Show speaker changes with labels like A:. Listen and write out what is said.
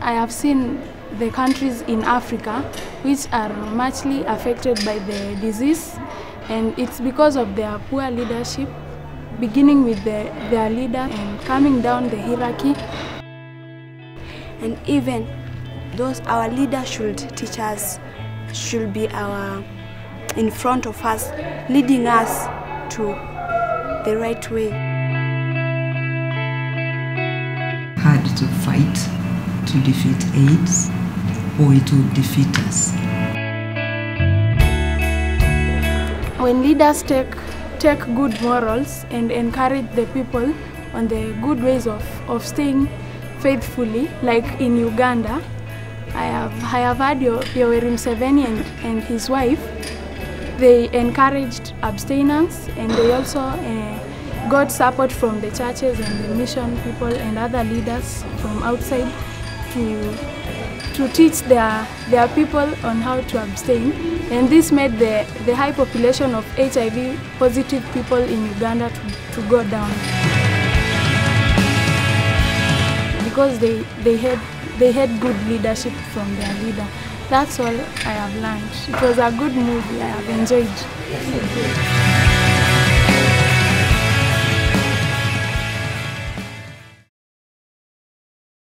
A: I have seen the countries in Africa which are muchly affected by the disease and it's because of their poor leadership beginning with the, their leader and coming down the hierarchy.
B: And even those our leaders should teach us should be our in front of us leading us to the right way.
C: Hard to fight to defeat AIDS or it will defeat us.
A: When leaders take, take good morals and encourage the people on the good ways of, of staying faithfully, like in Uganda, I have, I have Yoweri Museveni and, and his wife, they encouraged abstinence and they also uh, got support from the churches and the mission people and other leaders from outside to to teach their, their people on how to abstain. And this made the, the high population of HIV positive people in Uganda to, to go down. Because they, they, had, they had good leadership from their leader. That's all I have learned. It was a good movie. I have enjoyed.